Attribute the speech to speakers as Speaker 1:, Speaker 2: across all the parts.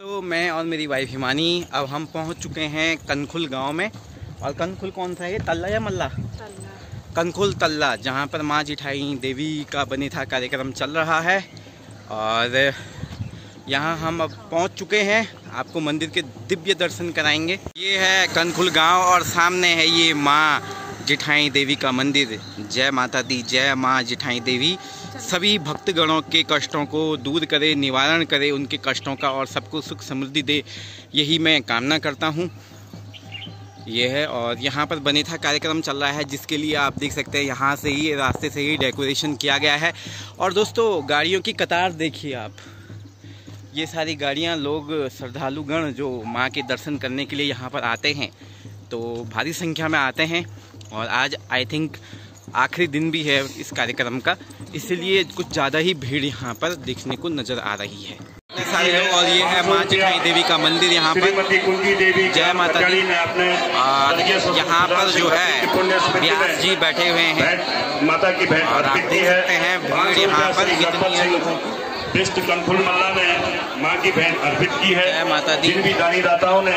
Speaker 1: तो मैं और मेरी वाइफ हिमानी अब हम पहुँच चुके हैं कनखुल गाँव में। और कनखुल कौन सा है? तल्ला या मल्ला? कनखुल तल्ला जहाँ पर माँ जिठाई देवी का बने था कार्यक्रम चल रहा है। और यहाँ हम अब पहुँच चुके हैं। आपको मंदिर के दिव्य दर्शन कराएँगे। ये है कनखुल गाँव और सामने है ये माँ जिठाई देवी का मंदिर। जय माता दी जय माँ जिठाई देवी। सभी भक्तगणों के कष्टों को दूर करे, निवारण करे, उनके कष्टों का और सबको सुख समृद्धि दे, यही मैं कामना करता हूँ। ये है, और यहाँ पर बने था कार्यक्रम चल रहा है, जिसके लिए आप देख सकते हैं, यहाँ से ही, रास्ते से ही डेकोरेशन किया गया है। और दोस्तों, गाड़ियों की कतार देखिए आप। ये सारी गाड़ियाँ लोग, श्रद्धालुगण, जो माँ के दर्शन करने के लिए यहाँ पर आते हैं तो भारी संख्या में आते हैं। और आज आई थिंक आखिरी दिन भी है इस कार्यक्रम का इसलिए कुछ ज़्यादा ही भीड़ यहाँ पर देखने को नज़र आ रही है सारे लोग और ये है माँ चिठाई देवी का मंदिर यहाँ पर जय माता दी और यहाँ पर जो है व्यास जी बैठे हुए हैं
Speaker 2: माता की
Speaker 1: और आप देख सकते हैं भीड़ यहाँ पर कितनी है
Speaker 2: माँ की भेंट अर्पित की है।
Speaker 1: माता दी।
Speaker 2: जिन भी दानी दाताओं ने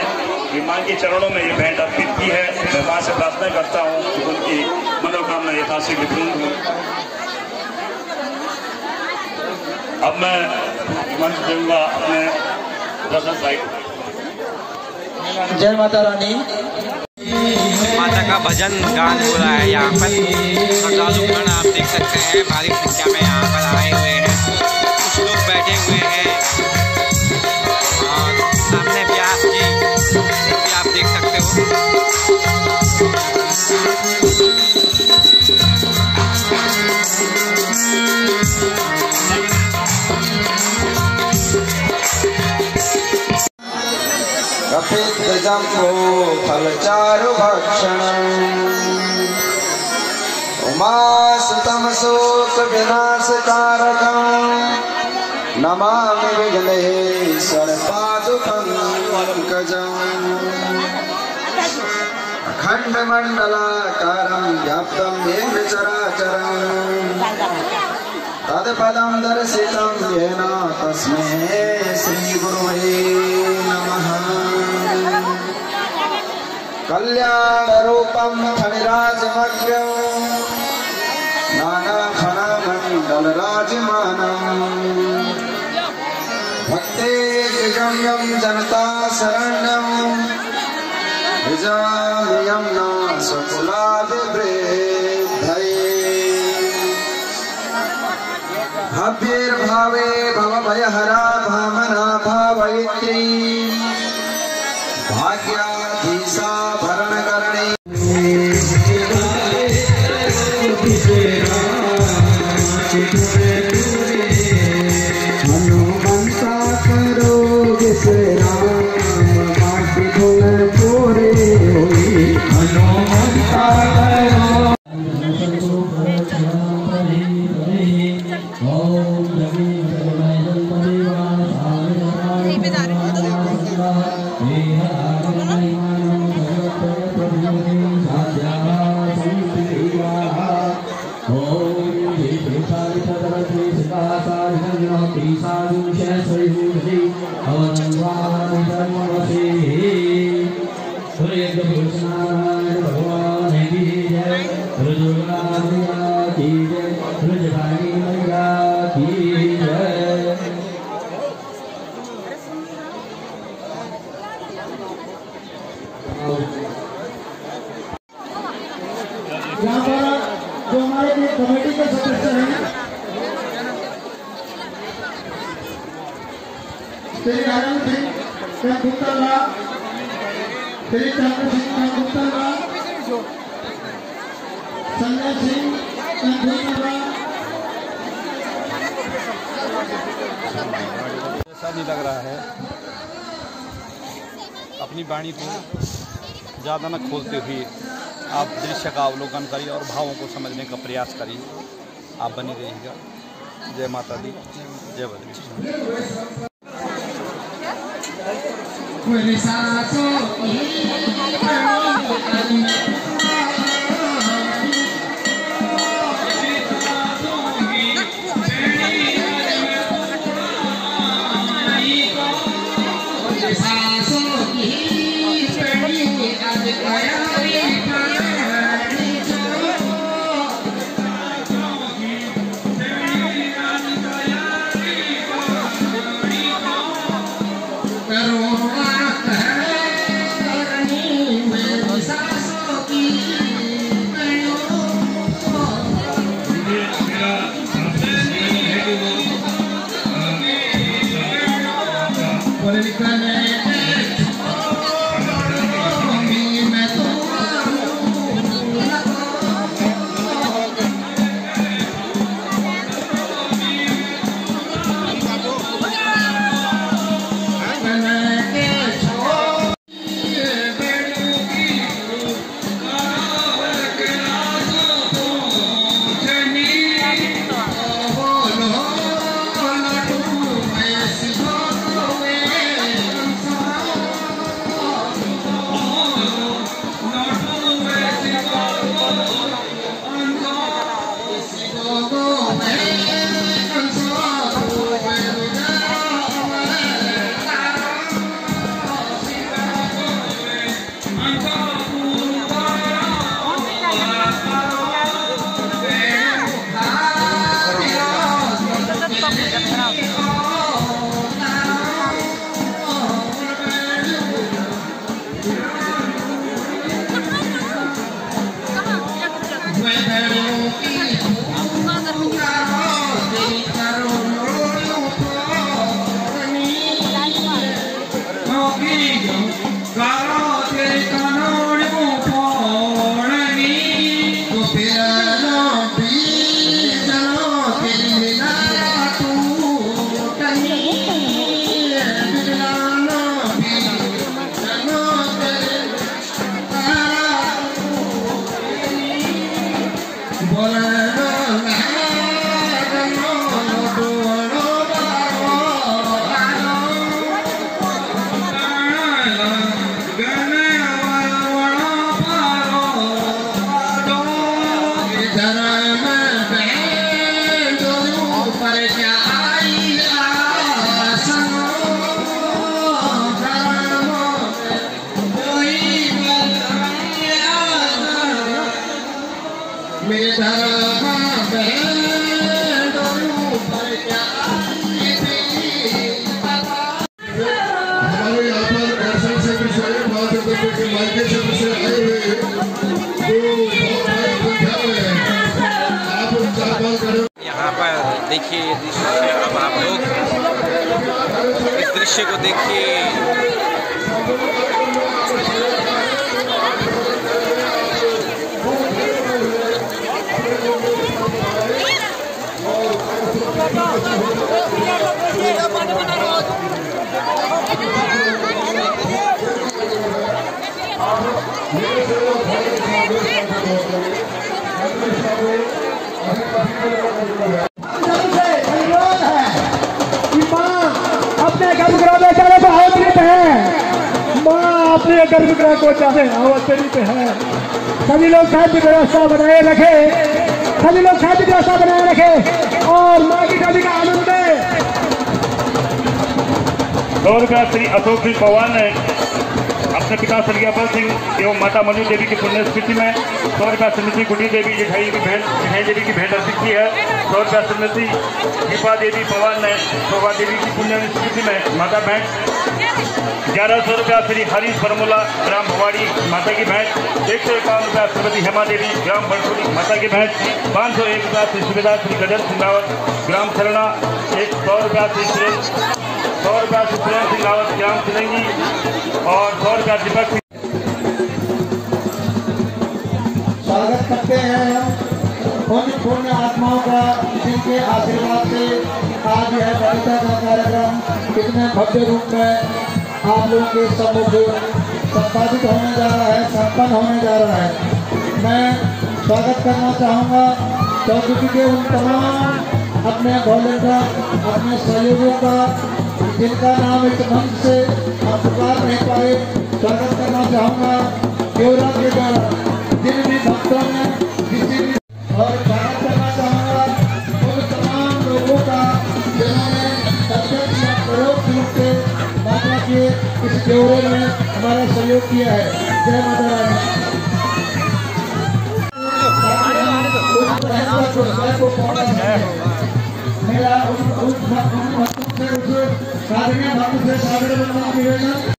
Speaker 2: ये माँ के चरणों में ये भेंट अर्पित की है मैं माँ से प्रार्थना करता हूँ कि उनकी मनोकामना यथाशीघ्र पूर्ण हो। अब मैं मंच दूँगा अपने
Speaker 3: जय माता रानी।
Speaker 1: माता का भजन गान हो रहा है यहाँ पर। श्रद्धालुगण आप देख सकते हैं भारी संख्या में यहाँ पर आए हुए हैं। कुछ लोग बैठे हुए हैं। सामने व्यास जी भी आप देख सकते हो।
Speaker 3: उमासुतं शोकविनाशकारकम् नमामि विघ्नेश्वरपादुकं पङ्कजम् अखण्डमण्डलाकारं व्याप्तं येन चराचरम् तत्पदं दर्शितं येन तस्मै श्रीगुरुवे नमः। कल्याणरूपं फणिराजमग्रं नानाफणमण्डलराजमानम् गम्यं जनता शरण्यम विजाम न स्वकुलादिवृद्धये भव्यैर्भावे भवभयहरा भामना भावयित्री भाग्याधीशा
Speaker 4: यहाँ पर जो हमारे कमेटी के सदस्य हैं, श्री नारायण सिंह सिंह गुप्ता श्री चंद्र सिंह सिंह गुप्ता संजय सिंह
Speaker 5: ऐसा नहीं लग रहा है। अपनी वाणी को ज़्यादा न खोलते हुए आप दृश्य का अवलोकन करिए और भावों को समझने का प्रयास करिए। आप बने रहिएगा। जय माता दी जय Badri
Speaker 4: What did he say. मेरे अपने गर्भगृह में को है को जाने आमंत्रित है सभी लोग शांति व्यवस्था बनाए रखे सभी लोग शांति व्यवस्था बनाए रखे और माँ की कभी का आनंद ले
Speaker 2: सौ रुपया श्री अशोक सिंह पवार ने अपने पिता स्वर्गीय सिंह एवं माता मनु देवी की पुण्य स्मृति में सौ रुपया श्रीमती गुड्डी देवी जेठाई की बहन, जिन्हें देवी की भेंट अर्पित की है। सौ रुपया श्रीमती दीपा देवी पवार ने शोभा देवी की पुण्य स्मृति में माता भेंट ग्यारह सौ रुपया श्री हरीश फरमोला ग्राम भवाड़ी माता की भेंट एक सौ इक्यावन रुपया श्रीमती हेमा देवी, ग्राम बनपुरी माता की भेंट पाँच सौ एक रुपया श्री सुबेदार श्री गजन सिंह रावत, ग्राम सरना एक सौ रुपया श्री सुरेश सौ रुपया से सिंह रावत ग्राम सिलंगी और सौ रुपया दीपक सिंह
Speaker 4: स्वागत करते हैं हम उन पुण्य आत्माओं का जिनके आशीर्वाद से। आज यह कविता का कार्यक्रम कितने भव्य रूप में आप लोगों के सम्मुख संपादित होने जा रहा है, संपन्न होने जा रहा है। मैं स्वागत करना चाहूँगा चौधरी के उन तमाम अपने वॉलेंटियर अपने सहयोगियों का जिनका नाम मंच से आप पुकार नहीं पाए स्वागत करना चाहूँगा ब्यौरा के द्वारा जिन भी भक्तों ने किसी भी और स्वागत करना चाहूँगा उन तमाम लोगों का जिन्होंने प्रत्यक्ष या परोक्ष रूप से माता के
Speaker 6: इस ब्यौरे में हमारा सहयोग किया है जय माता रानी मेरा उस उस उस उस साधना भक्त से साधना बनवा निवेदन